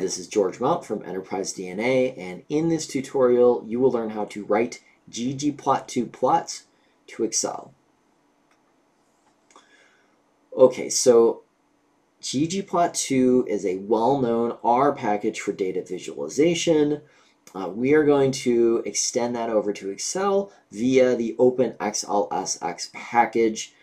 this is George Mount from Enterprise DNA, and in this tutorial, you will learn how to write ggplot2 plots to Excel. Okay, so ggplot2 is a well-known R package for data visualization. Uh, we are going to extend that over to Excel via the OpenXLSX package.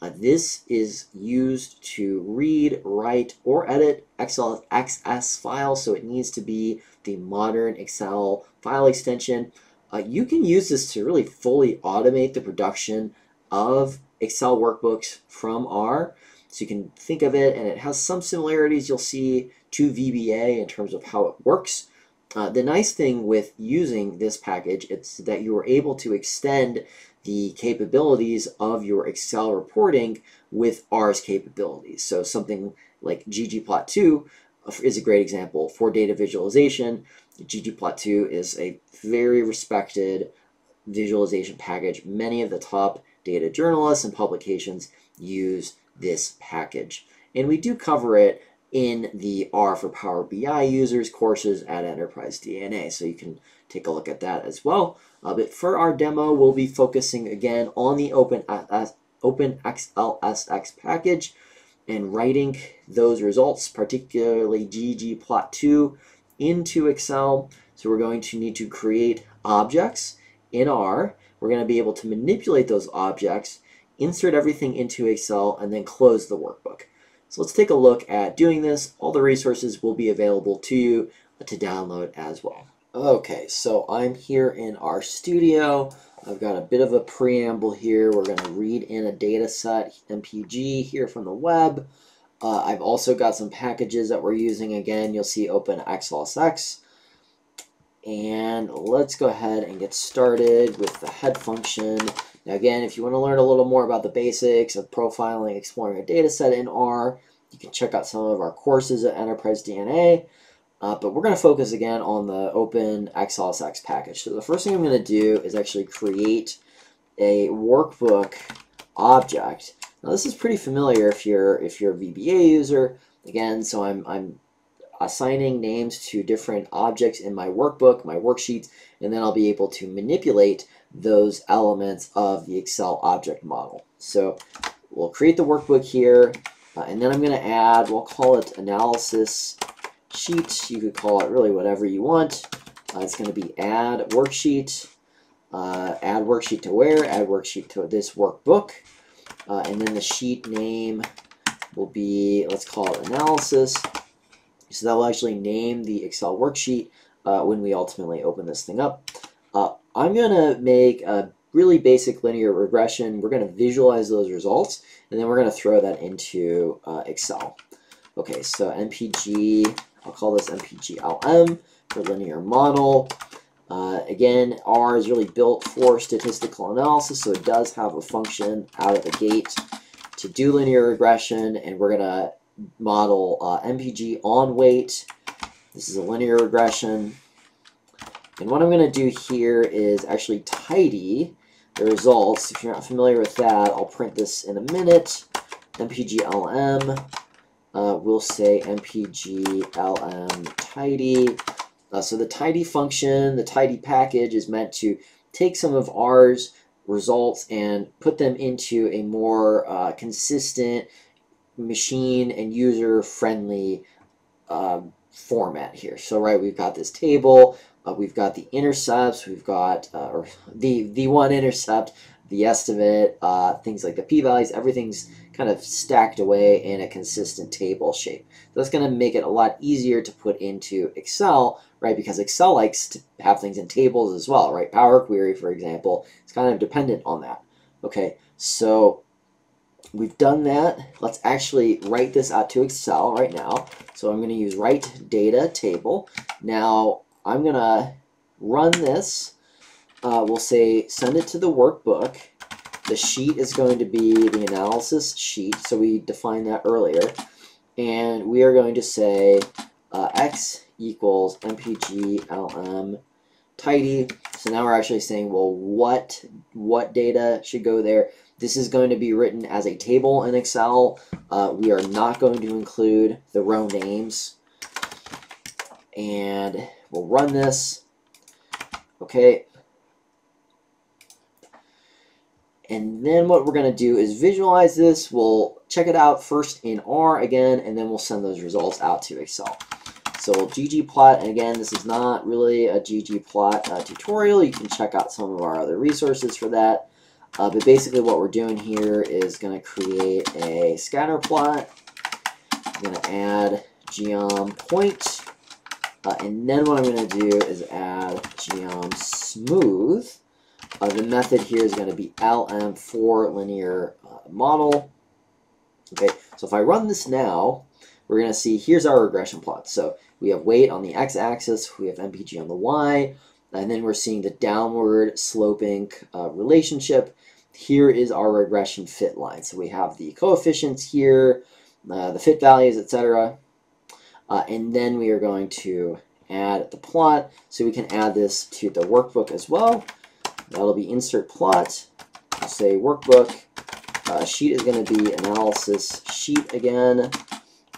Uh, this is used to read, write, or edit XLSX files, so it needs to be the modern Excel file extension. Uh, you can use this to really fully automate the production of Excel workbooks from R. So you can think of it, and it has some similarities you'll see to VBA in terms of how it works. Uh, the nice thing with using this package is that you are able to extend the capabilities of your Excel reporting with R's capabilities. So something like ggplot2 is a great example for data visualization. ggplot2 is a very respected visualization package. Many of the top data journalists and publications use this package. And we do cover it in the R for Power BI users courses at Enterprise DNA. So you can take a look at that as well. Uh, but for our demo, we'll be focusing again on the Open, uh, OpenXLSX package and writing those results, particularly ggplot2, into Excel. So we're going to need to create objects in R. We're going to be able to manipulate those objects, insert everything into Excel, and then close the workbook. So let's take a look at doing this. All the resources will be available to you to download as well. Okay, so I'm here in RStudio. I've got a bit of a preamble here. We're going to read in a data set, MPG, here from the web. Uh, I've also got some packages that we're using. Again, you'll see OpenXLSX. And let's go ahead and get started with the head function. Now again, if you want to learn a little more about the basics of profiling, exploring a data set in R, you can check out some of our courses at Enterprise DNA. Uh, but we're going to focus again on the Open XLSX package. So the first thing I'm going to do is actually create a workbook object. Now this is pretty familiar if you're if you're a VBA user. Again, so I'm I'm assigning names to different objects in my workbook, my worksheets, and then I'll be able to manipulate those elements of the Excel object model. So we'll create the workbook here, uh, and then I'm going to add, we'll call it analysis sheet. You could call it really whatever you want. Uh, it's going to be add worksheet, uh, add worksheet to where, add worksheet to this workbook, uh, and then the sheet name will be, let's call it analysis. So that will actually name the Excel worksheet uh, when we ultimately open this thing up. Uh, I'm going to make a really basic linear regression. We're going to visualize those results, and then we're going to throw that into uh, Excel. Okay, so MPG I'll call this MPGLM for linear model. Uh, again, R is really built for statistical analysis, so it does have a function out of the gate to do linear regression, and we're going to model uh, MPG on weight. This is a linear regression. And what I'm going to do here is actually tidy the results. If you're not familiar with that, I'll print this in a minute. MPGLM uh, we'll say mpglm tidy. Uh, so the tidy function, the tidy package is meant to take some of R's results and put them into a more uh, consistent machine and user friendly um, format here. So right, we've got this table, uh, we've got the intercepts, we've got uh, or the the one intercept, the estimate, uh, things like the p-values, everything's kind of stacked away in a consistent table shape. That's going to make it a lot easier to put into Excel, right? Because Excel likes to have things in tables as well, right? Power Query, for example, is kind of dependent on that. Okay, so we've done that. Let's actually write this out to Excel right now. So I'm going to use write data table. Now I'm going to run this. Uh, we'll say send it to the workbook the sheet is going to be the analysis sheet, so we defined that earlier. And we are going to say uh, x equals mpg lm tidy. So now we're actually saying, well, what what data should go there? This is going to be written as a table in Excel. Uh, we are not going to include the row names. and we'll run this. Okay. And then what we're going to do is visualize this. We'll check it out first in R again, and then we'll send those results out to Excel. So ggplot, and again, this is not really a ggplot uh, tutorial. You can check out some of our other resources for that. Uh, but basically what we're doing here is going to create a scatter plot. I'm going to add geom point. Uh, and then what I'm going to do is add geom smooth. Uh, the method here is going to be lm for linear uh, model. Okay, so if I run this now, we're going to see here's our regression plot. So we have weight on the x-axis, we have MPG on the y, and then we're seeing the downward sloping uh, relationship. Here is our regression fit line. So we have the coefficients here, uh, the fit values, etc. Uh, and then we are going to add the plot. So we can add this to the workbook as well. That'll be insert plot. Say workbook. Uh, sheet is going to be analysis sheet again.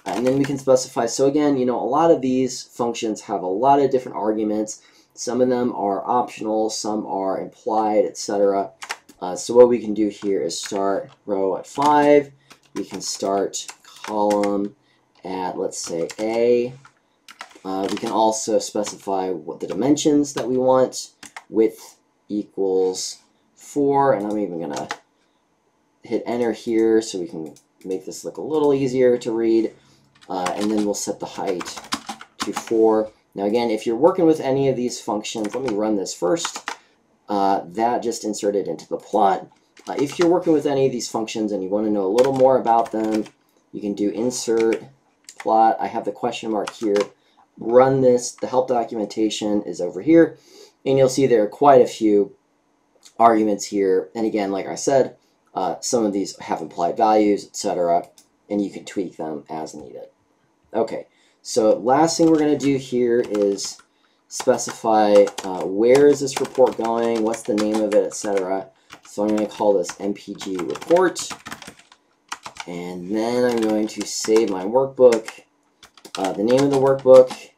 And then we can specify, so again, you know, a lot of these functions have a lot of different arguments. Some of them are optional, some are implied, etc. Uh, so what we can do here is start row at 5. We can start column at, let's say, A. Uh, we can also specify what the dimensions that we want. Width equals 4, and I'm even going to hit enter here so we can make this look a little easier to read. Uh, and then we'll set the height to 4. Now again, if you're working with any of these functions, let me run this first. Uh, that just inserted into the plot. Uh, if you're working with any of these functions and you want to know a little more about them, you can do insert plot. I have the question mark here. Run this. The help documentation is over here. And you'll see there are quite a few arguments here. And again, like I said, uh, some of these have implied values, etc. And you can tweak them as needed. Okay, so last thing we're going to do here is specify uh, where is this report going, what's the name of it, etc. So I'm going to call this MPG report. And then I'm going to save my workbook. Uh, the name of the workbook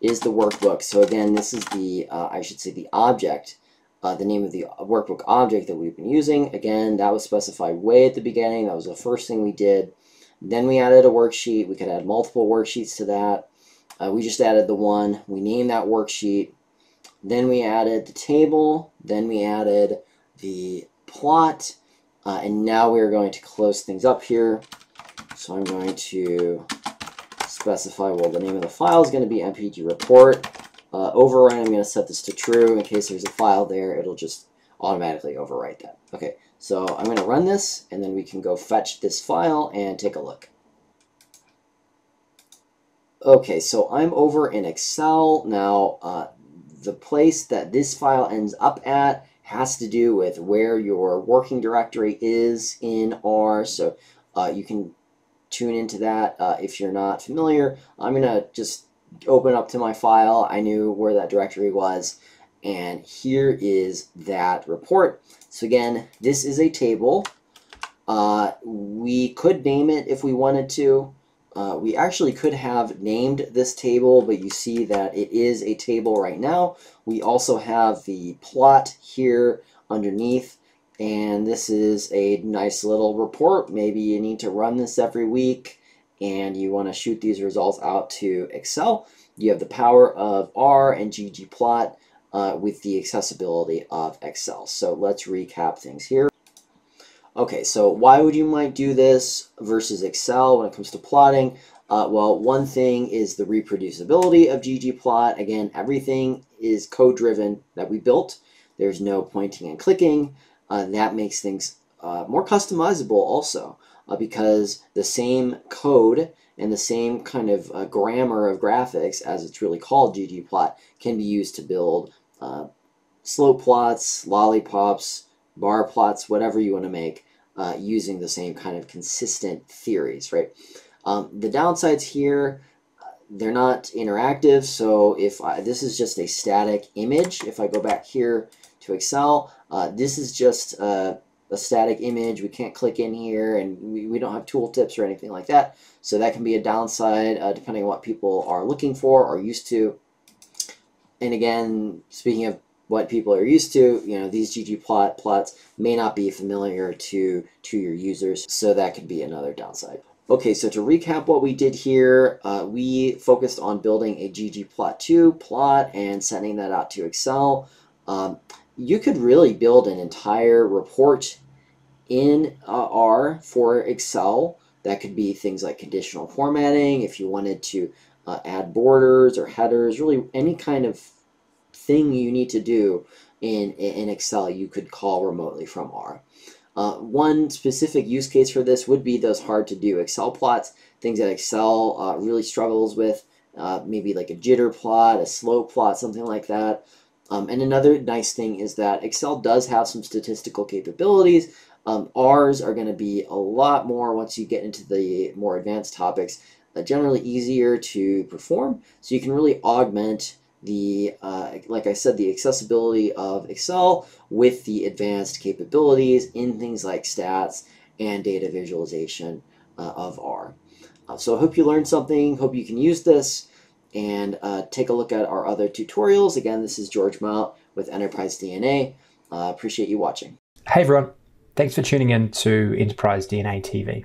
is the workbook. So again, this is the, uh, I should say the object, uh, the name of the workbook object that we've been using. Again, that was specified way at the beginning. That was the first thing we did. Then we added a worksheet. We could add multiple worksheets to that. Uh, we just added the one. We named that worksheet. Then we added the table. Then we added the plot. Uh, and now we're going to close things up here. So I'm going to specify, well, the name of the file is going to be mpg report. Uh, override, I'm going to set this to true. In case there's a file there, it'll just automatically overwrite that. Okay, so I'm going to run this, and then we can go fetch this file and take a look. Okay, so I'm over in Excel. Now, uh, the place that this file ends up at has to do with where your working directory is in R. So uh, you can tune into that uh, if you're not familiar. I'm going to just open up to my file. I knew where that directory was. And here is that report. So again, this is a table. Uh, we could name it if we wanted to. Uh, we actually could have named this table, but you see that it is a table right now. We also have the plot here underneath, and this is a nice little report. Maybe you need to run this every week, and you want to shoot these results out to Excel. You have the power of R and ggplot uh, with the accessibility of Excel. So let's recap things here. Okay, so why would you might do this versus Excel when it comes to plotting? Uh, well, one thing is the reproducibility of ggplot. Again, everything is code-driven that we built. There's no pointing and clicking. Uh, that makes things uh, more customizable also uh, because the same code and the same kind of uh, grammar of graphics, as it's really called ggplot, can be used to build uh, slope plots, lollipops, bar plots, whatever you want to make, uh, using the same kind of consistent theories, right? Um, the downsides here, uh, they're not interactive, so if I, this is just a static image, if I go back here to Excel, uh, this is just a, a static image. We can't click in here and we, we don't have tooltips or anything like that. So that can be a downside uh, depending on what people are looking for or used to. And again, speaking of what people are used to, you know, these ggplot plots may not be familiar to, to your users. So that could be another downside. Okay, so to recap what we did here, uh, we focused on building a ggplot2 plot and sending that out to Excel. Um, you could really build an entire report in uh, R for Excel. That could be things like conditional formatting, if you wanted to uh, add borders or headers, really any kind of thing you need to do in, in Excel you could call remotely from R. Uh, one specific use case for this would be those hard to do Excel plots, things that Excel uh, really struggles with, uh, maybe like a jitter plot, a slope plot, something like that. Um, and another nice thing is that Excel does have some statistical capabilities. Um, R's are going to be a lot more once you get into the more advanced topics, uh, generally easier to perform. So you can really augment the, uh, like I said, the accessibility of Excel with the advanced capabilities in things like stats and data visualization uh, of R. Uh, so I hope you learned something, hope you can use this, and uh, take a look at our other tutorials. Again, this is George Mount with Enterprise DNA. Uh, appreciate you watching. Hey everyone, thanks for tuning in to Enterprise DNA TV.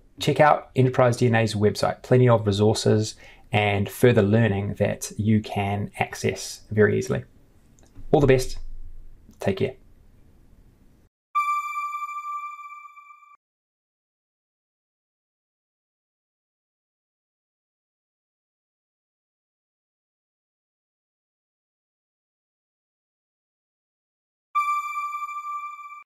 check out Enterprise DNA's website, plenty of resources and further learning that you can access very easily. All the best. Take care.